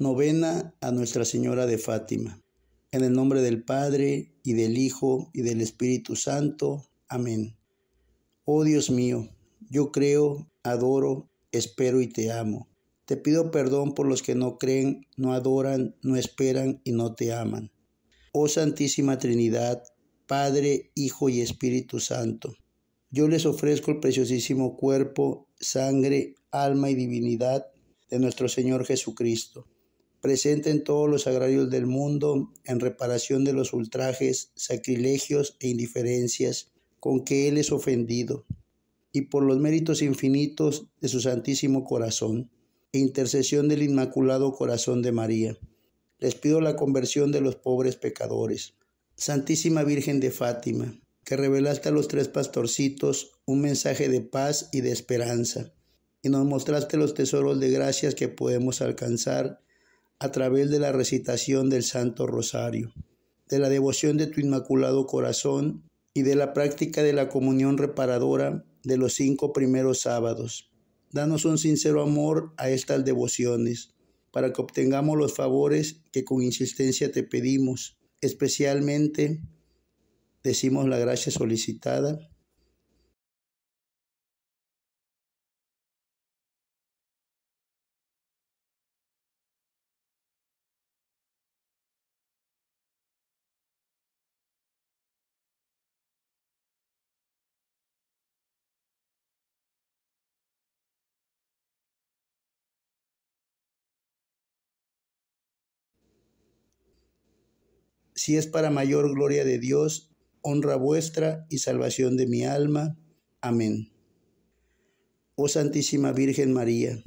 Novena a Nuestra Señora de Fátima. En el nombre del Padre, y del Hijo, y del Espíritu Santo. Amén. Oh Dios mío, yo creo, adoro, espero y te amo. Te pido perdón por los que no creen, no adoran, no esperan y no te aman. Oh Santísima Trinidad, Padre, Hijo y Espíritu Santo, yo les ofrezco el preciosísimo cuerpo, sangre, alma y divinidad de nuestro Señor Jesucristo presente en todos los agrarios del mundo en reparación de los ultrajes, sacrilegios e indiferencias con que Él es ofendido, y por los méritos infinitos de su Santísimo Corazón, e intercesión del Inmaculado Corazón de María. Les pido la conversión de los pobres pecadores. Santísima Virgen de Fátima, que revelaste a los tres pastorcitos un mensaje de paz y de esperanza, y nos mostraste los tesoros de gracias que podemos alcanzar a través de la recitación del Santo Rosario, de la devoción de tu Inmaculado Corazón y de la práctica de la comunión reparadora de los cinco primeros sábados. Danos un sincero amor a estas devociones, para que obtengamos los favores que con insistencia te pedimos, especialmente decimos la gracia solicitada si es para mayor gloria de Dios, honra vuestra y salvación de mi alma. Amén. Oh Santísima Virgen María,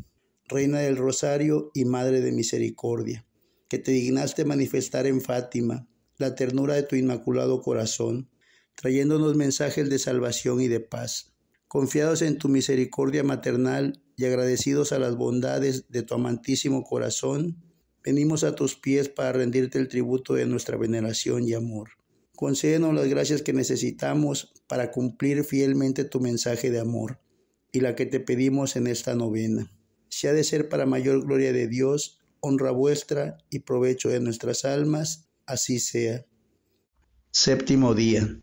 Reina del Rosario y Madre de Misericordia, que te dignaste manifestar en Fátima la ternura de tu inmaculado corazón, trayéndonos mensajes de salvación y de paz. Confiados en tu misericordia maternal y agradecidos a las bondades de tu amantísimo corazón, Venimos a tus pies para rendirte el tributo de nuestra veneración y amor. Concédenos las gracias que necesitamos para cumplir fielmente tu mensaje de amor y la que te pedimos en esta novena. Si ha de ser para mayor gloria de Dios, honra vuestra y provecho de nuestras almas, así sea. Séptimo día.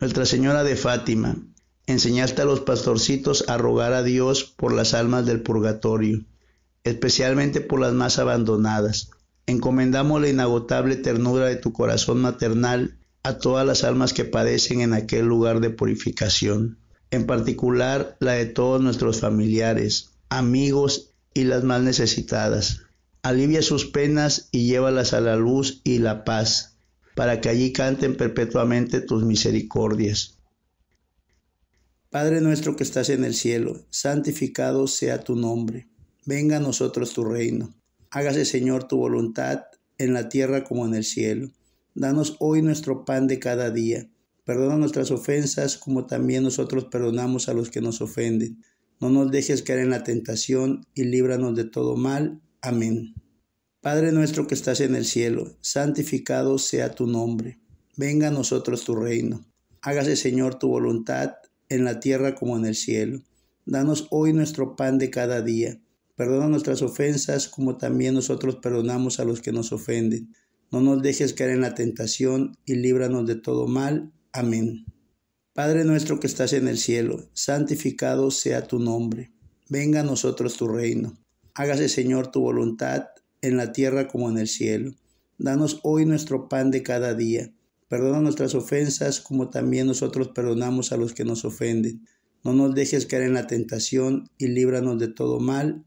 Nuestra Señora de Fátima, enseñaste a los pastorcitos a rogar a Dios por las almas del purgatorio especialmente por las más abandonadas. Encomendamos la inagotable ternura de tu corazón maternal a todas las almas que padecen en aquel lugar de purificación, en particular la de todos nuestros familiares, amigos y las más necesitadas. Alivia sus penas y llévalas a la luz y la paz, para que allí canten perpetuamente tus misericordias. Padre nuestro que estás en el cielo, santificado sea tu nombre venga a nosotros tu reino. Hágase, Señor, tu voluntad en la tierra como en el cielo. Danos hoy nuestro pan de cada día. Perdona nuestras ofensas como también nosotros perdonamos a los que nos ofenden. No nos dejes caer en la tentación y líbranos de todo mal. Amén. Padre nuestro que estás en el cielo, santificado sea tu nombre. Venga a nosotros tu reino. Hágase, Señor, tu voluntad en la tierra como en el cielo. Danos hoy nuestro pan de cada día Perdona nuestras ofensas como también nosotros perdonamos a los que nos ofenden. No nos dejes caer en la tentación y líbranos de todo mal. Amén. Padre nuestro que estás en el cielo, santificado sea tu nombre. Venga a nosotros tu reino. Hágase Señor tu voluntad en la tierra como en el cielo. Danos hoy nuestro pan de cada día. Perdona nuestras ofensas como también nosotros perdonamos a los que nos ofenden. No nos dejes caer en la tentación y líbranos de todo mal.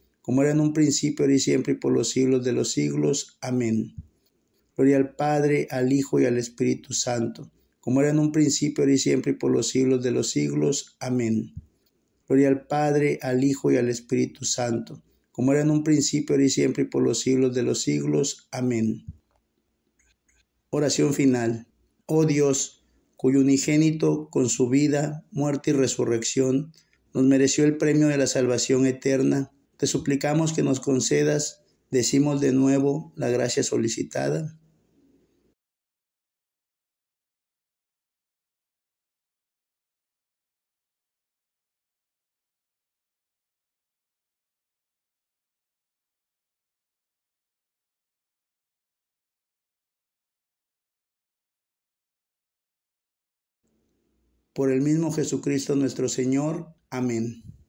como era en un principio, ahora y siempre, y por los siglos de los siglos. Amén. Gloria al Padre, al Hijo y al Espíritu Santo, como era en un principio, ahora y siempre, y por los siglos de los siglos. Amén. Gloria al Padre, al Hijo y al Espíritu Santo, como era en un principio, ahora y siempre, y por los siglos de los siglos. Amén. Oración final. Oh Dios, cuyo unigénito, con su vida, muerte y resurrección, nos mereció el premio de la salvación eterna, te suplicamos que nos concedas, decimos de nuevo, la gracia solicitada. Por el mismo Jesucristo nuestro Señor. Amén.